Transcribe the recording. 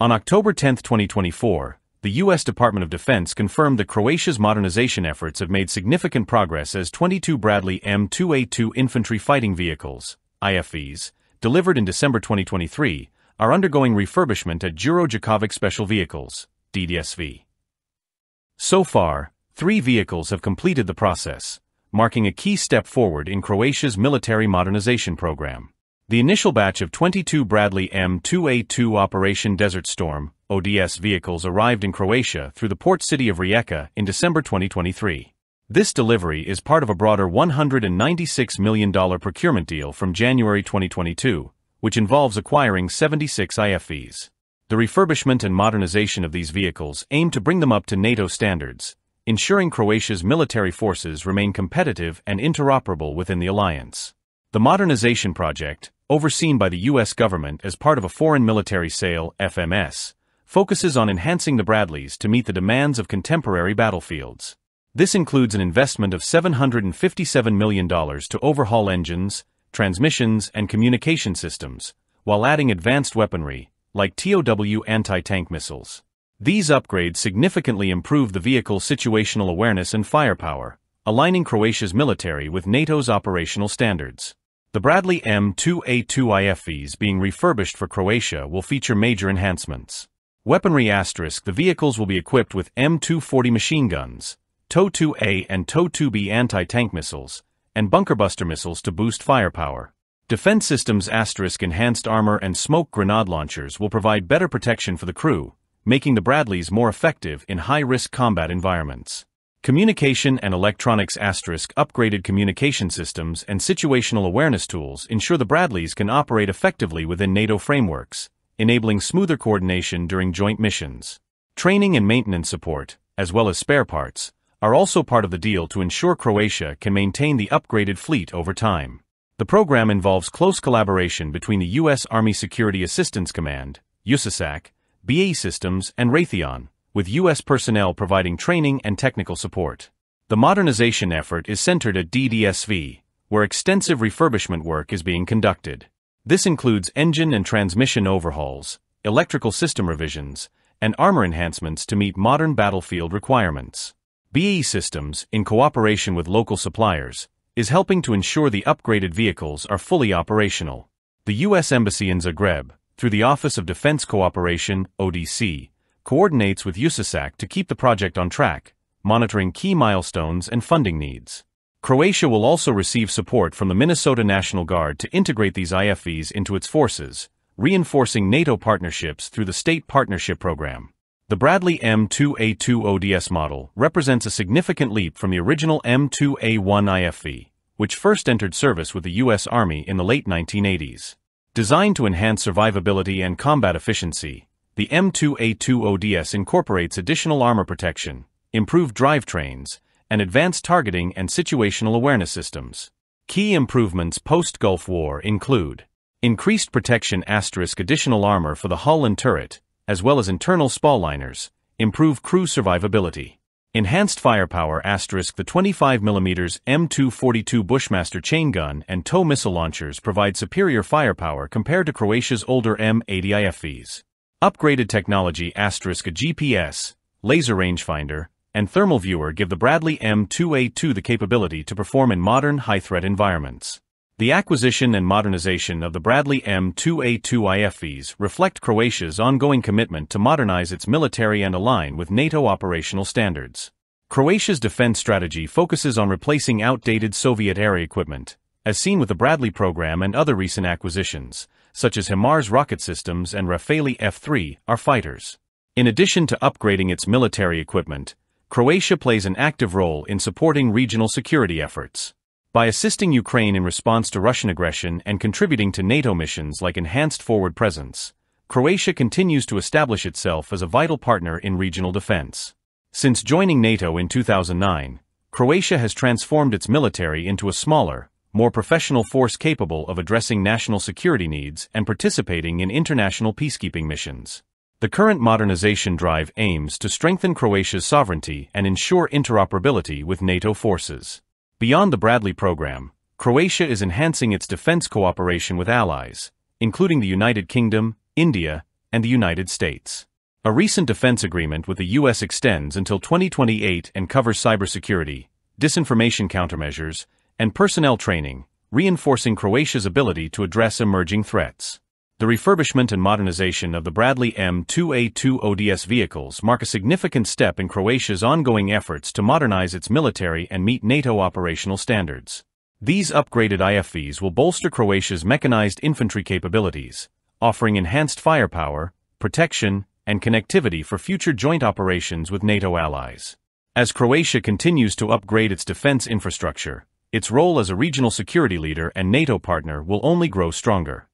On October 10, 2024, the U.S. Department of Defense confirmed that Croatia's modernization efforts have made significant progress as 22 Bradley M2A2 infantry fighting vehicles, IFVs, delivered in December 2023, are undergoing refurbishment at Đuro Đaković Special Vehicles, DDSV. So far, three vehicles have completed the process, marking a key step forward in Croatia's military modernization program. The initial batch of 22 Bradley M2A2 Operation Desert Storm ODS vehicles arrived in Croatia through the port city of Rijeka in December 2023. This delivery is part of a broader $196 million procurement deal from January 2022, which involves acquiring 76 IFVs. The refurbishment and modernization of these vehicles aim to bring them up to NATO standards, ensuring Croatia's military forces remain competitive and interoperable within the alliance. The modernization project, overseen by the U.S. government as part of a Foreign Military Sale FMS, focuses on enhancing the Bradleys to meet the demands of contemporary battlefields. This includes an investment of $757 million to overhaul engines, transmissions, and communication systems, while adding advanced weaponry, like TOW anti-tank missiles. These upgrades significantly improve the vehicle's situational awareness and firepower, aligning Croatia's military with NATO's operational standards. The Bradley M2A2 IFVs being refurbished for Croatia will feature major enhancements. Weaponry asterisk The vehicles will be equipped with M240 machine guns, TOW-2A and TOW-2B anti-tank missiles, and bunker buster missiles to boost firepower. Defense Systems asterisk enhanced armor and smoke grenade launchers will provide better protection for the crew, making the Bradleys more effective in high-risk combat environments. Communication and electronics asterisk upgraded communication systems and situational awareness tools ensure the Bradleys can operate effectively within NATO frameworks, enabling smoother coordination during joint missions. Training and maintenance support, as well as spare parts, are also part of the deal to ensure Croatia can maintain the upgraded fleet over time. The program involves close collaboration between the U.S. Army Security Assistance Command, USASAC, BAE Systems, and Raytheon, with U.S. personnel providing training and technical support. The modernization effort is centered at DDSV, where extensive refurbishment work is being conducted. This includes engine and transmission overhauls, electrical system revisions, and armor enhancements to meet modern battlefield requirements. BAE Systems, in cooperation with local suppliers, is helping to ensure the upgraded vehicles are fully operational. The U.S. Embassy in Zagreb, through the Office of Defense Cooperation, ODC, coordinates with USASAC to keep the project on track, monitoring key milestones and funding needs. Croatia will also receive support from the Minnesota National Guard to integrate these IFVs into its forces, reinforcing NATO partnerships through the State Partnership Program. The Bradley M2A2 ODS model represents a significant leap from the original M2A1 IFV, which first entered service with the U.S. Army in the late 1980s. Designed to enhance survivability and combat efficiency, the M2A2 ODS incorporates additional armor protection, improved drivetrains, and advanced targeting and situational awareness systems. Key improvements post-Gulf War include increased protection asterisk additional armor for the hull and turret, as well as internal spall liners, improve crew survivability. Enhanced firepower asterisk the 25mm M242 Bushmaster chain gun and TOW missile launchers provide superior firepower compared to Croatia's older M80 IFVs. Upgraded technology asterisk a GPS, laser rangefinder, and thermal viewer give the Bradley M2A2 the capability to perform in modern high-threat environments. The acquisition and modernization of the Bradley M2A2 IFVs reflect Croatia's ongoing commitment to modernize its military and align with NATO operational standards. Croatia's defense strategy focuses on replacing outdated Soviet-era equipment, as seen with the Bradley program and other recent acquisitions, such as HIMARS rocket systems and Rafale F-3, are fighters. In addition to upgrading its military equipment, Croatia plays an active role in supporting regional security efforts. By assisting Ukraine in response to Russian aggression and contributing to NATO missions like enhanced forward presence, Croatia continues to establish itself as a vital partner in regional defense. Since joining NATO in 2009, Croatia has transformed its military into a smaller, more professional force capable of addressing national security needs and participating in international peacekeeping missions. The current modernization drive aims to strengthen Croatia's sovereignty and ensure interoperability with NATO forces. Beyond the Bradley program, Croatia is enhancing its defense cooperation with allies, including the United Kingdom, India, and the United States. A recent defense agreement with the U.S. extends until 2028 and covers cybersecurity, disinformation countermeasures, and personnel training, reinforcing Croatia's ability to address emerging threats. The refurbishment and modernization of the Bradley M2A2 ODS vehicles mark a significant step in Croatia's ongoing efforts to modernize its military and meet NATO operational standards. These upgraded IFVs will bolster Croatia's mechanized infantry capabilities, offering enhanced firepower, protection, and connectivity for future joint operations with NATO allies. As Croatia continues to upgrade its defense infrastructure, its role as a regional security leader and NATO partner will only grow stronger.